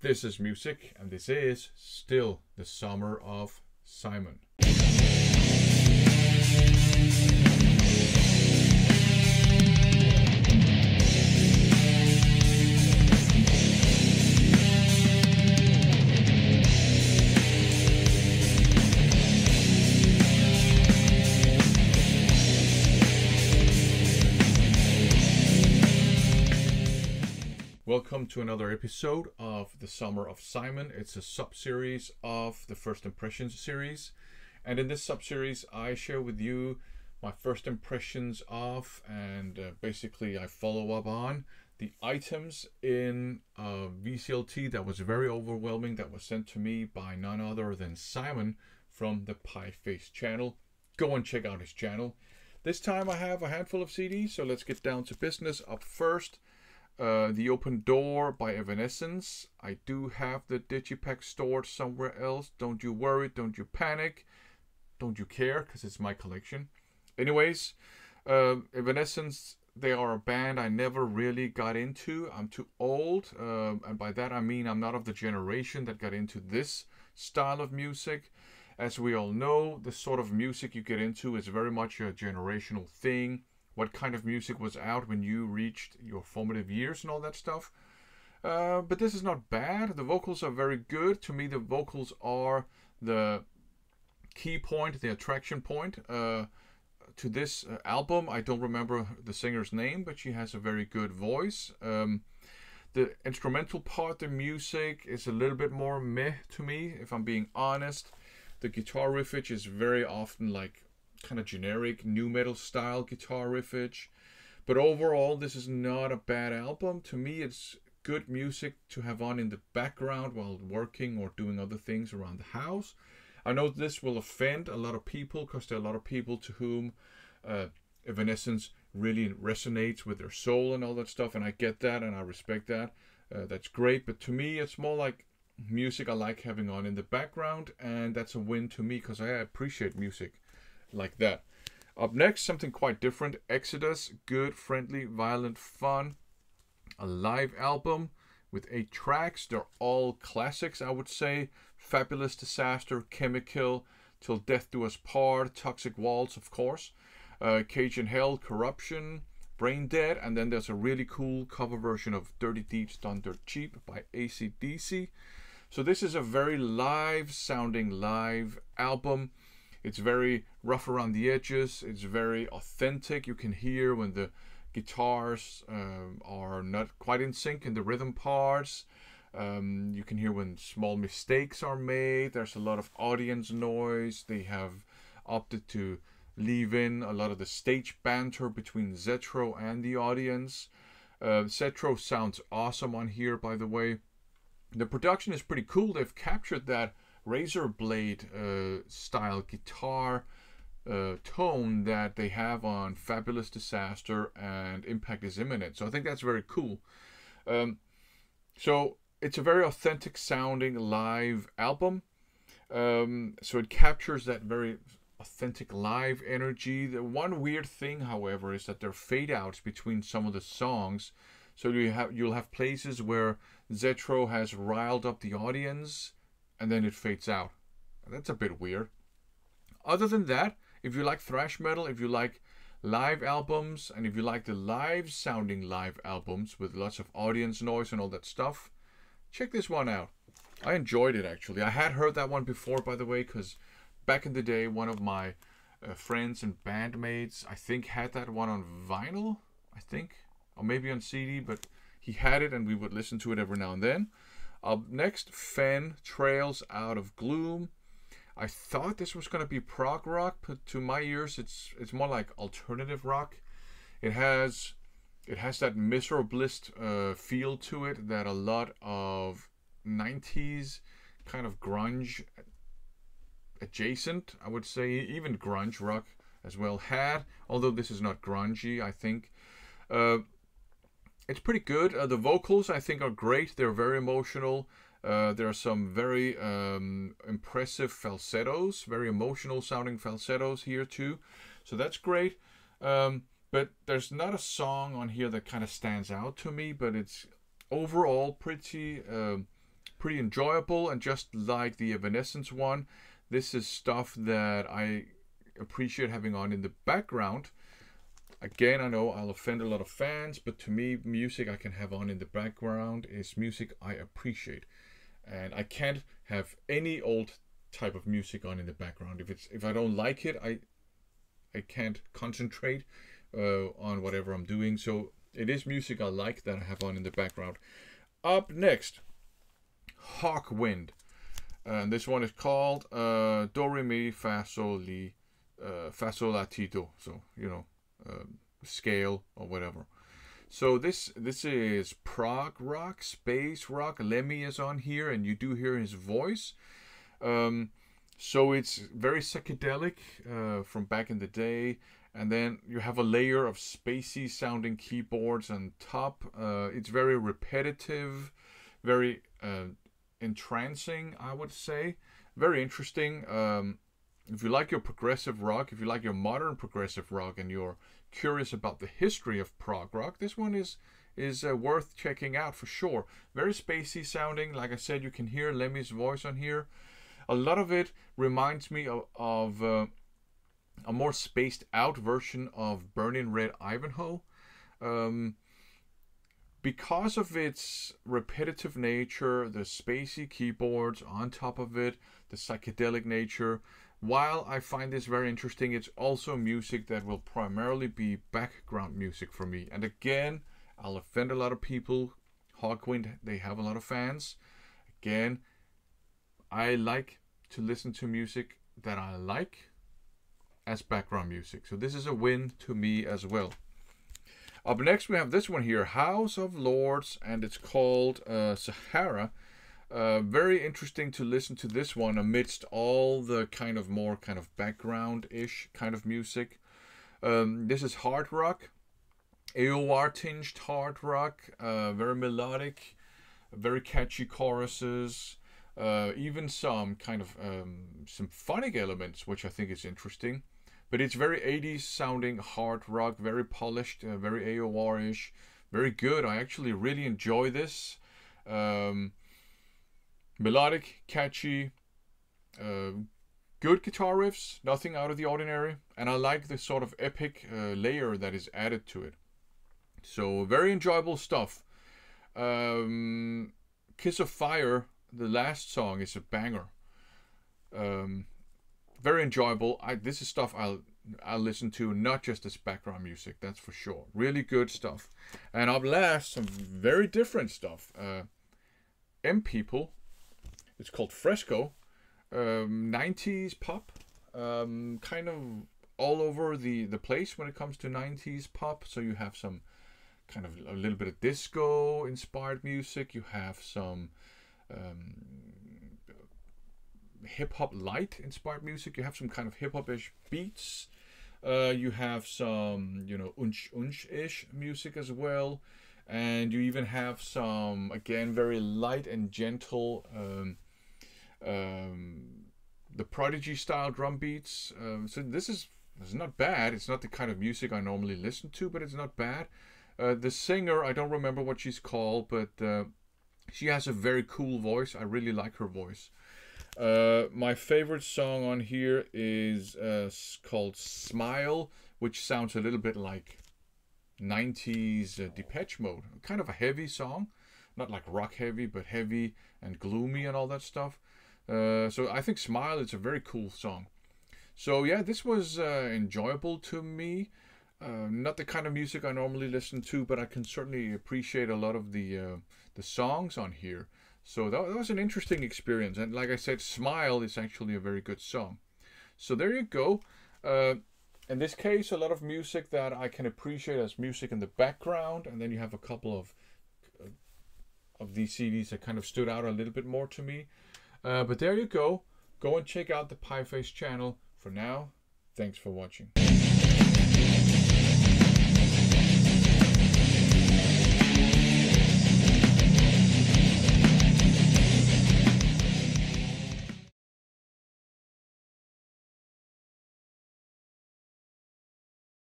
This is music, and this is still the summer of Simon. Welcome to another episode of the Summer of Simon. It's a sub series of the First Impressions series. And in this sub series, I share with you my first impressions of, and uh, basically, I follow up on the items in a VCLT that was very overwhelming that was sent to me by none other than Simon from the Pieface channel. Go and check out his channel. This time I have a handful of CDs, so let's get down to business. Up first, uh, the Open Door by Evanescence. I do have the Digipack stored somewhere else. Don't you worry, don't you panic, don't you care, because it's my collection. Anyways, uh, Evanescence, they are a band I never really got into. I'm too old, uh, and by that I mean I'm not of the generation that got into this style of music. As we all know, the sort of music you get into is very much a generational thing what kind of music was out when you reached your formative years and all that stuff. Uh, but this is not bad. The vocals are very good. To me, the vocals are the key point, the attraction point uh, to this uh, album. I don't remember the singer's name, but she has a very good voice. Um, the instrumental part, the music, is a little bit more meh to me, if I'm being honest. The guitar riffage is very often like kind of generic nu metal style guitar riffage. But overall, this is not a bad album. To me, it's good music to have on in the background while working or doing other things around the house. I know this will offend a lot of people because there are a lot of people to whom uh, Evanescence really resonates with their soul and all that stuff, and I get that and I respect that. Uh, that's great, but to me, it's more like music I like having on in the background, and that's a win to me because I appreciate music like that. Up next, something quite different Exodus, good, friendly, violent fun. A live album with eight tracks. They're all classics, I would say. Fabulous Disaster, Chemi-Kill, Till Death Do Us Part, Toxic Waltz, of course. Uh, Cajun Hell, Corruption, Brain Dead, and then there's a really cool cover version of Dirty Deeds Done Dirt Cheap by AC/DC. So this is a very live sounding live album. It's very rough around the edges. It's very authentic. You can hear when the guitars um, are not quite in sync in the rhythm parts. Um, you can hear when small mistakes are made. There's a lot of audience noise. They have opted to leave in a lot of the stage banter between Zetro and the audience. Uh, Zetro sounds awesome on here, by the way. The production is pretty cool. They've captured that razor blade uh, style guitar uh, tone that they have on Fabulous Disaster and Impact is Imminent. So I think that's very cool. Um, so it's a very authentic sounding live album. Um, so it captures that very authentic live energy. The one weird thing, however, is that there are fade outs between some of the songs. So you have you'll have places where Zetro has riled up the audience and then it fades out. That's a bit weird. Other than that, if you like thrash metal, if you like live albums, and if you like the live sounding live albums with lots of audience noise and all that stuff, check this one out. I enjoyed it actually. I had heard that one before, by the way, because back in the day, one of my uh, friends and bandmates, I think, had that one on vinyl, I think, or maybe on CD, but he had it and we would listen to it every now and then. Up next, Fen Trails Out of Gloom. I thought this was going to be prog rock, but to my ears, it's it's more like alternative rock. It has it has that miserablist uh, feel to it that a lot of 90s kind of grunge adjacent, I would say, even grunge rock as well had. Although this is not grungy, I think. Uh, it's pretty good. Uh, the vocals I think are great. They're very emotional. Uh, there are some very um, impressive falsettos, very emotional sounding falsettos here too. So that's great. Um, but there's not a song on here that kind of stands out to me, but it's overall pretty um, pretty enjoyable. And just like the Evanescence one, this is stuff that I appreciate having on in the background. Again, I know I'll offend a lot of fans, but to me, music I can have on in the background is music I appreciate. And I can't have any old type of music on in the background. If it's if I don't like it, I I can't concentrate uh, on whatever I'm doing. So it is music I like that I have on in the background. Up next, Hawkwind. And this one is called uh, Do Re Mi Fa Sol Li uh, Fa Sol La Ti Do. So you know, uh, scale or whatever. So this this is prog rock, space rock. Lemmy is on here, and you do hear his voice. Um, so it's very psychedelic uh, from back in the day, and then you have a layer of spacey sounding keyboards on top. Uh, it's very repetitive, very uh, entrancing, I would say. Very interesting. Um, if you like your progressive rock, if you like your modern progressive rock, and you're curious about the history of prog rock, this one is is uh, worth checking out for sure. Very spacey sounding. Like I said, you can hear Lemmy's voice on here. A lot of it reminds me of, of uh, a more spaced out version of Burning Red Ivanhoe. Um, because of its repetitive nature, the spacey keyboards on top of it, the psychedelic nature, while I find this very interesting, it's also music that will primarily be background music for me. And again, I'll offend a lot of people. Hawkwind, they have a lot of fans. Again, I like to listen to music that I like as background music. So this is a win to me as well. Up next, we have this one here, House of Lords, and it's called uh, Sahara. Uh, very interesting to listen to this one amidst all the kind of more kind of background-ish kind of music. Um, this is hard rock, AOR tinged hard rock, uh, very melodic, very catchy choruses, uh, even some kind of um, symphonic elements, which I think is interesting. But it's very 80s sounding hard rock, very polished, uh, very AOR-ish, very good. I actually really enjoy this. Um, melodic, catchy, uh, good guitar riffs, nothing out of the ordinary, and I like the sort of epic uh, layer that is added to it. So very enjoyable stuff. Um, Kiss of Fire, the last song, is a banger. Um, very enjoyable. I, this is stuff I'll I'll listen to, not just as background music. That's for sure. Really good stuff. And up last, some very different stuff. Uh, M People it's called Fresco. Um, 90s pop, um, kind of all over the, the place when it comes to 90s pop. So you have some kind of a little bit of disco inspired music. You have some um, hip hop light inspired music. You have some kind of hip hop ish beats. Uh, you have some, you know, unch unch ish music as well. And you even have some, again, very light and gentle um, um, the Prodigy style drum beats. Um, so this is is not bad. It's not the kind of music I normally listen to, but it's not bad. Uh, the singer, I don't remember what she's called, but uh, she has a very cool voice. I really like her voice. Uh, my favorite song on here is uh, called Smile, which sounds a little bit like 90s uh, Depeche Mode. Kind of a heavy song. Not like rock heavy, but heavy and gloomy and all that stuff. Uh, so I think Smile is a very cool song. So yeah, this was uh, enjoyable to me. Uh, not the kind of music I normally listen to, but I can certainly appreciate a lot of the uh, the songs on here. So that, that, was an interesting experience. And like I said, Smile is actually a very good song. So there you go. Uh, in this case, a lot of music that I can appreciate as music in the background, and then you have a couple of of these CDs that kind of stood out a little bit more to me. Uh, but there you go. Go and check out the Pieface channel. For now, thanks for watching.